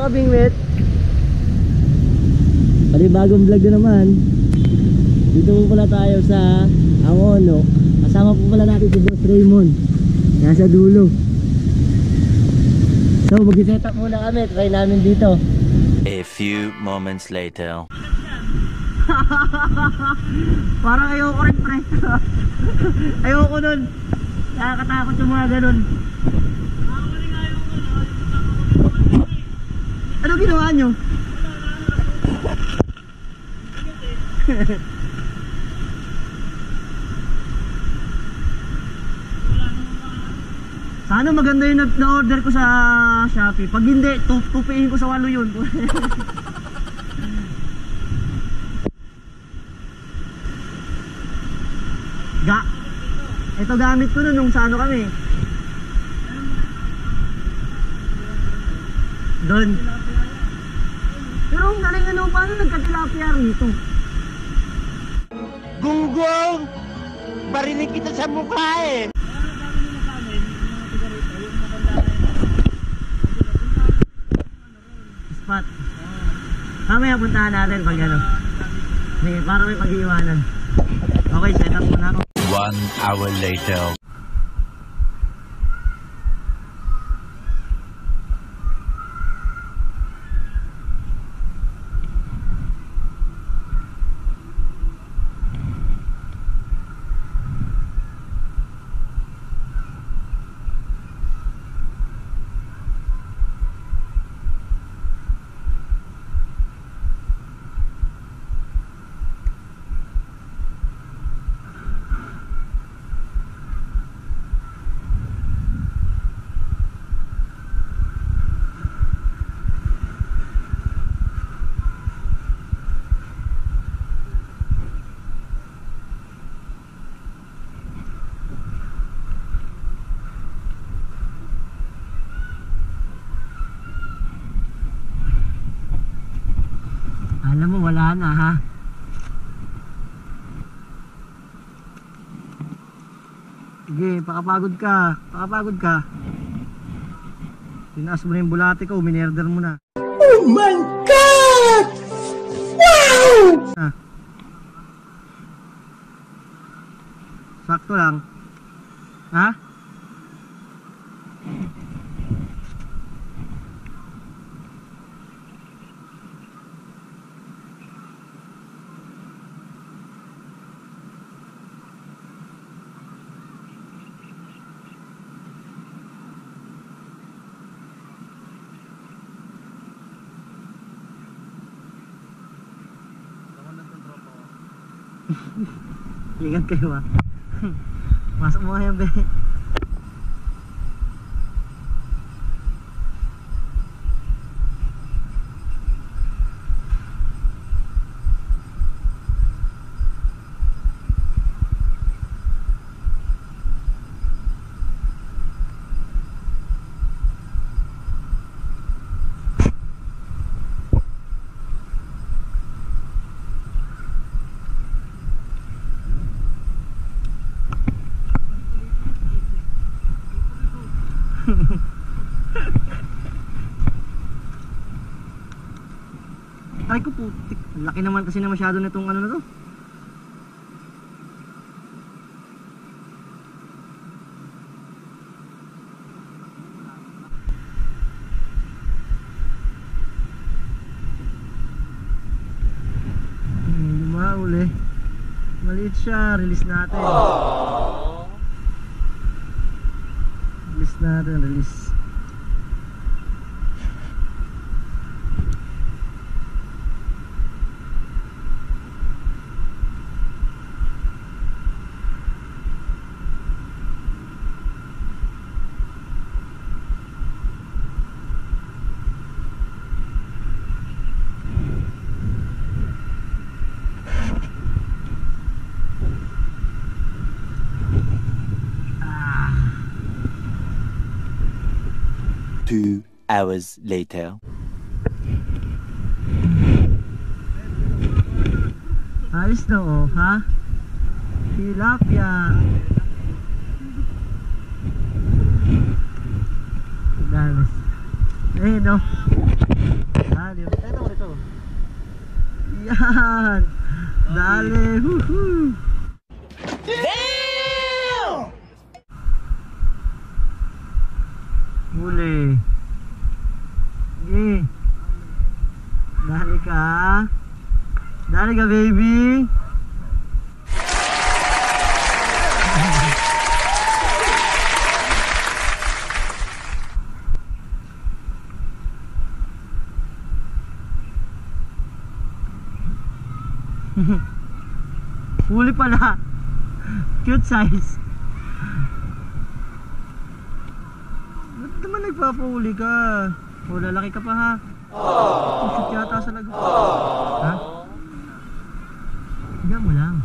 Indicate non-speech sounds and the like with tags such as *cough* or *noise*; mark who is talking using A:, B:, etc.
A: mga kabingwit Panibagong vlog na naman. Dito po pala tayo sa Amono. Kasama po pala natin si Boss Raymond. Nasa dulo. So mag-set up muna kami. Try namin dito.
B: A few moments later. *laughs*
A: Parang ayoko rin pre. *laughs* Ayoko nun. Nakakatakot yung mga ganun. Ano ginawa nyo? *laughs* Sana maganda yung na- na-order ko sa Shopee. Pag hindi, tu- tupiin ko sa walo yun. *laughs* Ga. Ito gamit ko nun nung sa ano kami. Doon. Ang galing ano, paano nagkatilapia rito?
C: Gunggong! Barinig kita sa mukha eh!
A: Spot. Mamaya puntahan natin pag ano. Sige, para may pag-iwanan. Okay, set up muna ako.
B: One hour later.
A: Alam mo, wala na ha. Sige, pakapagod ka. Pakapagod ka. Tinaas mo na yung bulate ko, minerder mo na. Oh my God! Wow! Ah. Sakto lang. Ha? Ingat kayo ha. Masok mo kayo, be. Aray ko putik. Laki naman kasi na masyado nitong ano na to. Hmm, mauli. Maliit siya. Release natin. Release natin. Release.
B: Two hours later.
A: Ayos na oh, ha? Tilapia. Dami. Eh, no. Mo ito. Yan. Dale. Huli. Sige. Dali ka. Dali ka, baby. *laughs* Huli pala. Cute size. nagpapahuli ka. O, lalaki ka pa ha. Pusok yata sa lagot. Ha? Higa mo lang.